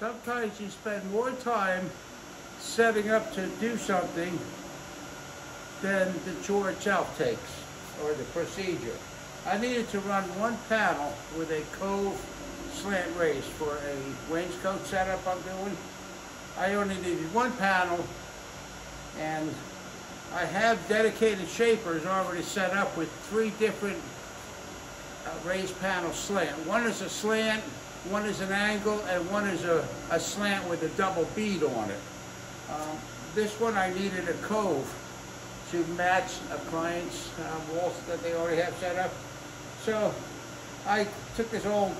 sometimes you spend more time setting up to do something than the chore itself takes, or the procedure. I needed to run one panel with a Cove slant race for a wainscot setup I'm doing. I only needed one panel, and I have dedicated shapers already set up with three different uh, raised panel slant. One is a slant, one is an angle, and one is a, a slant with a double bead on it. Um, this one I needed a cove to match a client's uh, walls that they already have set up. So I took this old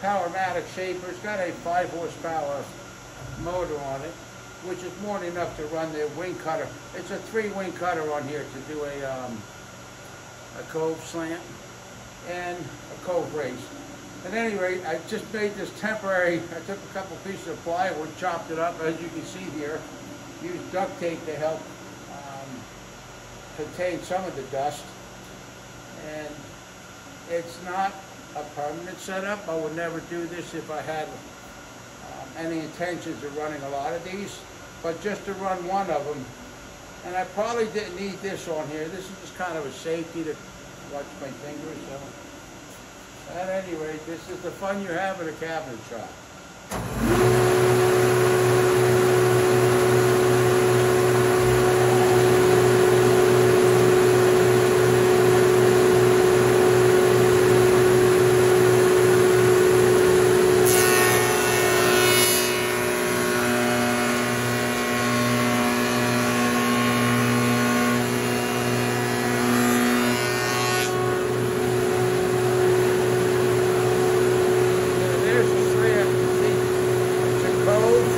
Powermatic shaper. It's got a 5 horsepower motor on it, which is more than enough to run the wing cutter. It's a three wing cutter on here to do a, um, a cove slant and a cove race. At any rate, I just made this temporary, I took a couple pieces of plywood, chopped it up, as you can see here, used duct tape to help um, contain some of the dust. And it's not a permanent setup. I would never do this if I had um, any intentions of running a lot of these, but just to run one of them. And I probably didn't need this on here. This is just kind of a safety to watch my fingers. So at any rate, this is the fun you have in a cabinet shop. Yeah, there's the slant. See, it's a cove.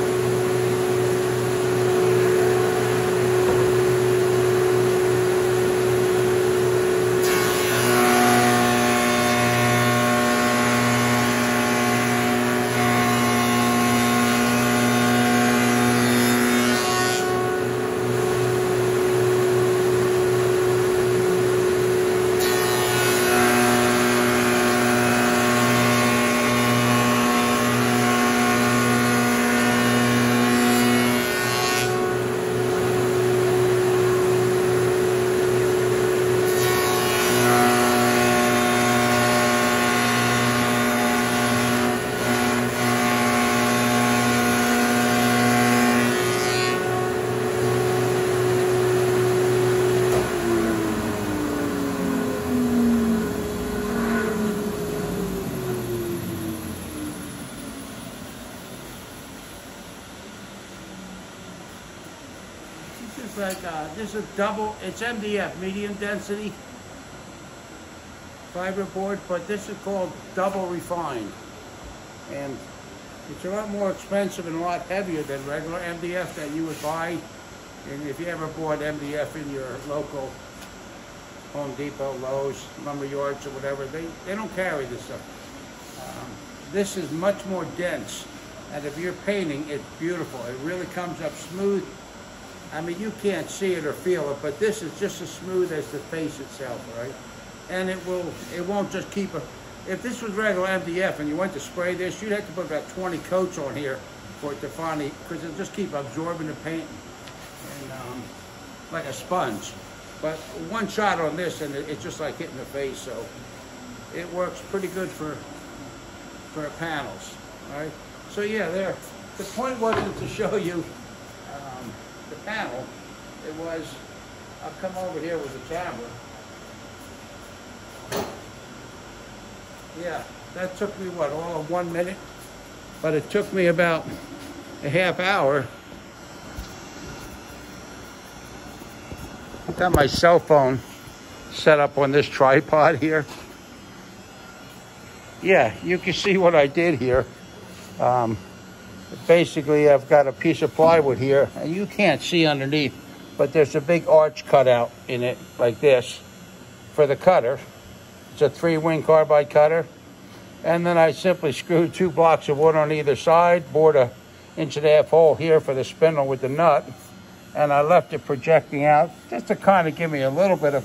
This is like, uh, this is double, it's MDF, medium density fiber board, but this is called double refined. And it's a lot more expensive and a lot heavier than regular MDF that you would buy. And if you ever bought MDF in your local Home Depot, Lowe's, lumber yards or whatever, they, they don't carry this stuff. Um, this is much more dense. And if you're painting, it's beautiful. It really comes up smooth. I mean, you can't see it or feel it, but this is just as smooth as the face itself, right? And it will, it won't just keep a, if this was regular MDF and you went to spray this, you'd have to put about 20 coats on here for it to finally, because it'll just keep absorbing the paint and, um, like a sponge. But one shot on this and it, it's just like hitting the face, so it works pretty good for, for panels, right? So yeah, there, the point wasn't to show you the panel, it was, I'll come over here with the camera. Yeah, that took me, what, all of one minute? But it took me about a half hour. I've got my cell phone set up on this tripod here. Yeah, you can see what I did here. Um, basically, I've got a piece of plywood here, and you can't see underneath, but there's a big arch cut out in it, like this, for the cutter. It's a three-wing carbide cutter. And then I simply screwed two blocks of wood on either side, bored a inch and a half hole here for the spindle with the nut, and I left it projecting out just to kind of give me a little bit of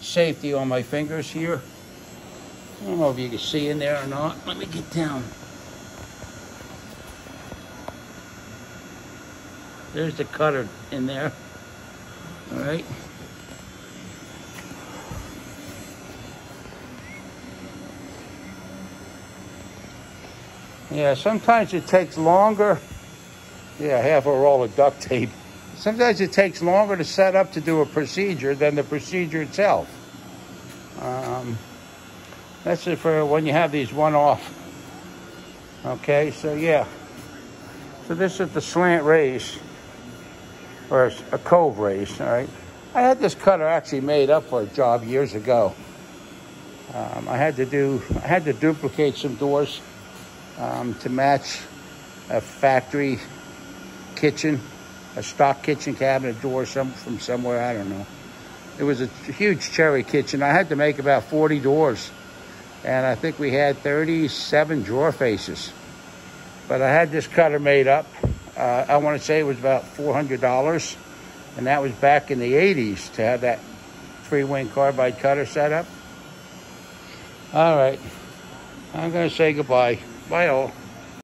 safety on my fingers here. I don't know if you can see in there or not. Let me get down. There's the cutter in there. All right. Yeah, sometimes it takes longer. Yeah, half a roll of duct tape. Sometimes it takes longer to set up to do a procedure than the procedure itself. Um, that's it for when you have these one-off. Okay, so yeah. So this is the slant raise, or a cove race, all right? I had this cutter actually made up for a job years ago. Um, I had to do, I had to duplicate some doors um, to match a factory kitchen, a stock kitchen cabinet door some, from somewhere, I don't know. It was a huge cherry kitchen. I had to make about 40 doors. And I think we had 37 drawer faces. But I had this cutter made up. Uh, I want to say it was about $400. And that was back in the 80s to have that three-wing carbide cutter set up. All right. I'm going to say goodbye. Bye all.